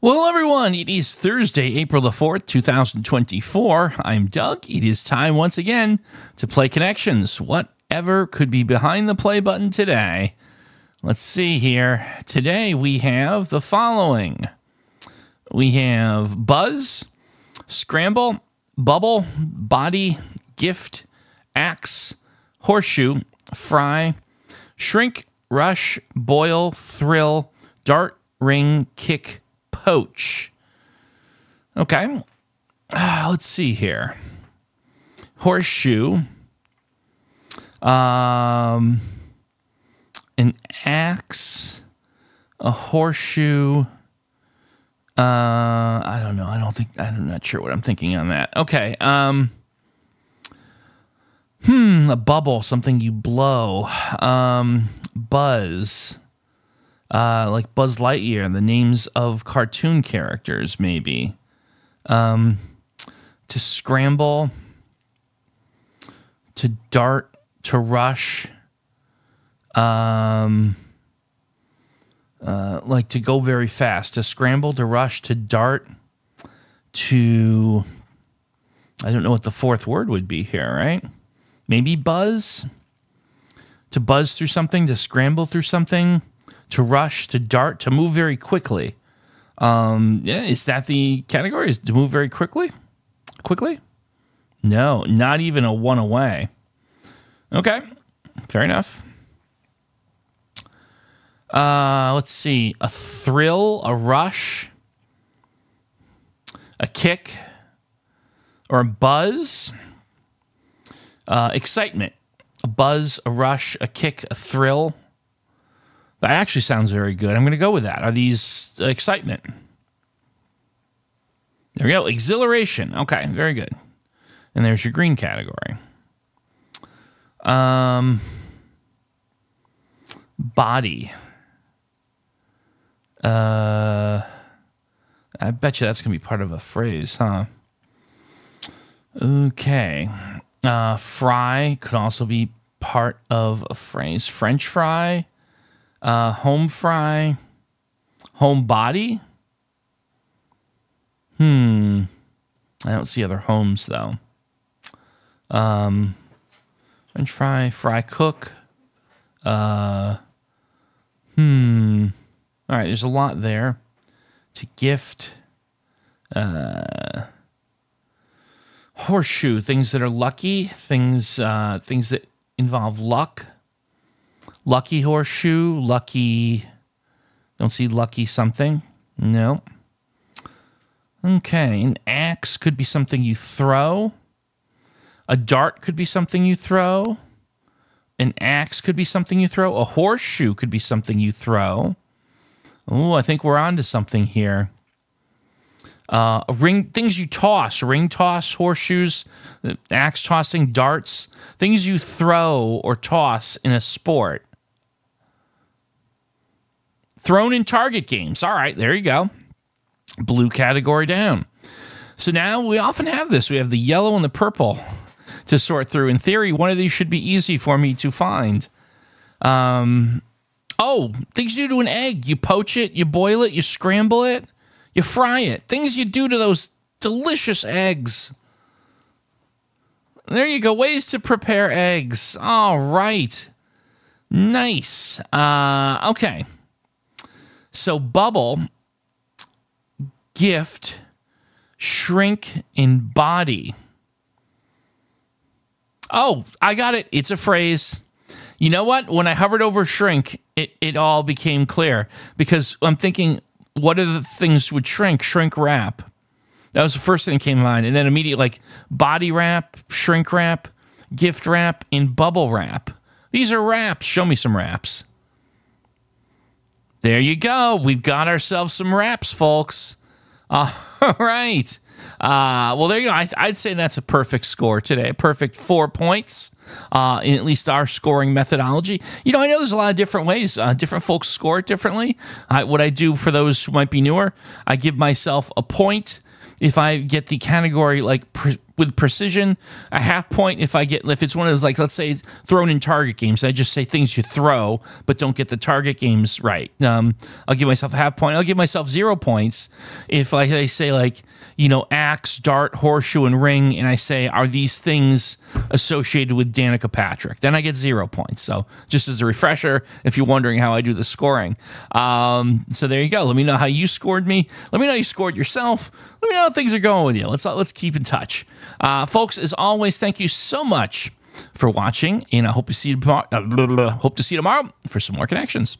Well, everyone, it is Thursday, April the 4th, 2024. I'm Doug. It is time once again to play connections. Whatever could be behind the play button today? Let's see here. Today we have the following we have Buzz, Scramble, Bubble, Body, Gift, Axe, Horseshoe, Fry, Shrink, Rush, Boil, Thrill, Dart, Ring, Kick, Poach. Okay. Uh, let's see here. Horseshoe. Um, an axe, a horseshoe. Uh, I don't know. I don't think I'm not sure what I'm thinking on that. Okay. Um, hmm, a bubble, something you blow. Um, buzz uh, like Buzz Lightyear, the names of cartoon characters, maybe. Um, to scramble, to dart, to rush, um, uh, like to go very fast, to scramble, to rush, to dart, to. I don't know what the fourth word would be here, right? Maybe buzz? To buzz through something, to scramble through something to rush, to dart, to move very quickly. Um, yeah, is that the category? Is to move very quickly? Quickly? No, not even a one away. Okay, fair enough. Uh, let's see. A thrill, a rush, a kick, or a buzz. Uh, excitement, a buzz, a rush, a kick, a thrill. That actually sounds very good. I'm going to go with that. Are these excitement? There we go. Exhilaration. Okay, very good. And there's your green category. Um, body. Uh, I bet you that's going to be part of a phrase, huh? Okay. Uh, fry could also be part of a phrase. French fry uh, home fry, home body. Hmm. I don't see other homes though. Um, French fry, fry cook. Uh, hmm. All right, there's a lot there. To gift. Uh, horseshoe, things that are lucky, things uh, things that involve luck. Lucky horseshoe, lucky. Don't see lucky something. No. Okay, an axe could be something you throw. A dart could be something you throw. An axe could be something you throw. A horseshoe could be something you throw. Oh, I think we're on to something here. Uh, ring things you toss, ring toss, horseshoes, axe tossing, darts, things you throw or toss in a sport thrown in target games. All right, there you go. Blue category down. So now we often have this. We have the yellow and the purple to sort through. In theory, one of these should be easy for me to find. Um, oh, things you do to an egg. You poach it, you boil it, you scramble it, you fry it. Things you do to those delicious eggs. There you go. Ways to prepare eggs. All right. Nice. Uh, okay. So bubble, gift, shrink in body. Oh, I got it. It's a phrase. You know what? When I hovered over shrink, it, it all became clear because I'm thinking, what are the things would shrink? Shrink wrap. That was the first thing that came to mind. And then immediately, like body wrap, shrink wrap, gift wrap, and bubble wrap. These are wraps. Show me some wraps. There you go. We've got ourselves some wraps, folks. All right. Uh, well, there you go. I, would say that's a perfect score today. A perfect four points uh, in at least our scoring methodology. You know, I know there's a lot of different ways. Uh, different folks score it differently. what I do for those who might be newer, I give myself a point if I get the category like pre- with precision. A half point if I get if it's one of those like let's say thrown in target games. I just say things you throw but don't get the target games right. Um, I'll give myself a half point. I'll give myself zero points if I, I say like you know axe, dart, horseshoe, and ring, and I say are these things associated with Danica Patrick? Then I get zero points. So just as a refresher, if you're wondering how I do the scoring. Um, so there you go. Let me know how you scored me. Let me know you scored yourself. Let me know how things are going with you. Let's let's keep in touch, uh, folks. As always, thank you so much for watching, and I hope to see you tomorrow, uh, hope to see you tomorrow for some more connections.